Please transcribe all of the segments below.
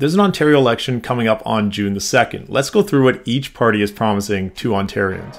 There's an Ontario election coming up on June the 2nd. Let's go through what each party is promising to Ontarians.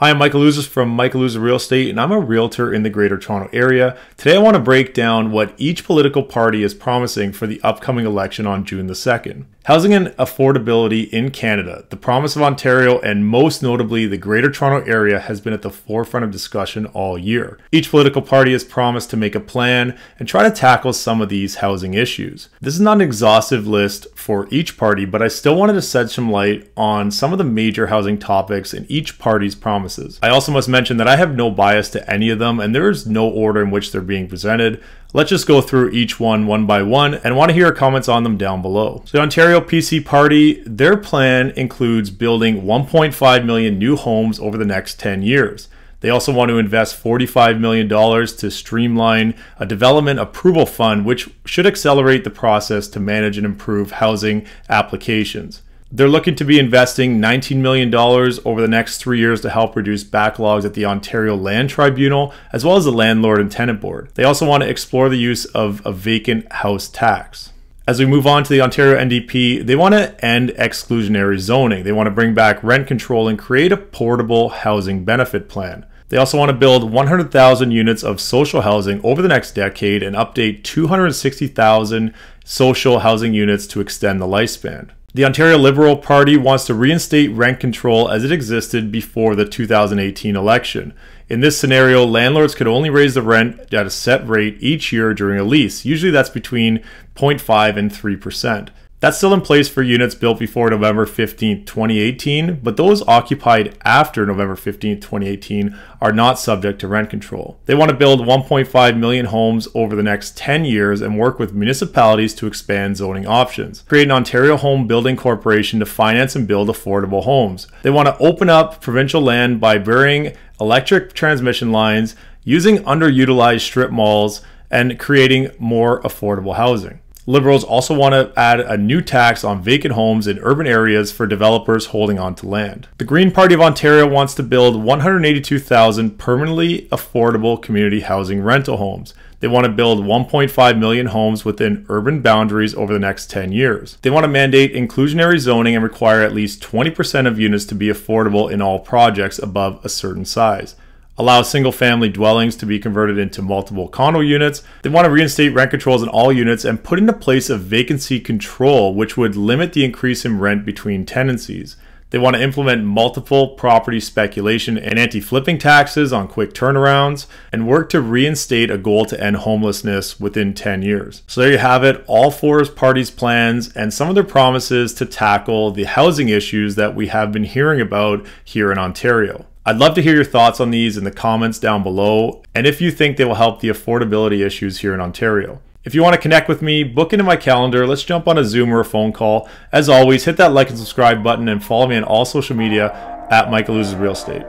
Hi, I'm Michael Ouzas from Michael Ouzas Real Estate, and I'm a realtor in the Greater Toronto Area. Today, I want to break down what each political party is promising for the upcoming election on June the 2nd. Housing and affordability in Canada, the promise of Ontario, and most notably the Greater Toronto Area has been at the forefront of discussion all year. Each political party has promised to make a plan and try to tackle some of these housing issues. This is not an exhaustive list for each party, but I still wanted to shed some light on some of the major housing topics in each party's promises. I also must mention that I have no bias to any of them, and there is no order in which they're being presented. Let's just go through each one one by one and want to hear comments on them down below. So the Ontario PC Party, their plan includes building 1.5 million new homes over the next 10 years. They also want to invest $45 million to streamline a development approval fund, which should accelerate the process to manage and improve housing applications. They're looking to be investing $19 million over the next three years to help reduce backlogs at the Ontario Land Tribunal, as well as the Landlord and Tenant Board. They also want to explore the use of a vacant house tax. As we move on to the Ontario NDP, they want to end exclusionary zoning. They want to bring back rent control and create a portable housing benefit plan. They also want to build 100,000 units of social housing over the next decade and update 260,000 social housing units to extend the lifespan. The Ontario Liberal Party wants to reinstate rent control as it existed before the 2018 election. In this scenario, landlords could only raise the rent at a set rate each year during a lease. Usually that's between 0.5 and 3%. That's still in place for units built before November 15, 2018, but those occupied after November 15, 2018 are not subject to rent control. They want to build 1.5 million homes over the next 10 years and work with municipalities to expand zoning options. Create an Ontario Home Building Corporation to finance and build affordable homes. They want to open up provincial land by burying electric transmission lines, using underutilized strip malls, and creating more affordable housing. Liberals also want to add a new tax on vacant homes in urban areas for developers holding on to land. The Green Party of Ontario wants to build 182,000 permanently affordable community housing rental homes. They want to build 1.5 million homes within urban boundaries over the next 10 years. They want to mandate inclusionary zoning and require at least 20% of units to be affordable in all projects above a certain size allow single family dwellings to be converted into multiple condo units. They want to reinstate rent controls in all units and put into place a vacancy control, which would limit the increase in rent between tenancies. They want to implement multiple property speculation and anti flipping taxes on quick turnarounds and work to reinstate a goal to end homelessness within 10 years. So, there you have it all four parties' plans and some of their promises to tackle the housing issues that we have been hearing about here in Ontario. I'd love to hear your thoughts on these in the comments down below, and if you think they will help the affordability issues here in Ontario. If you want to connect with me, book into my calendar. Let's jump on a Zoom or a phone call. As always, hit that like and subscribe button and follow me on all social media at Michael Ouzas Real Estate.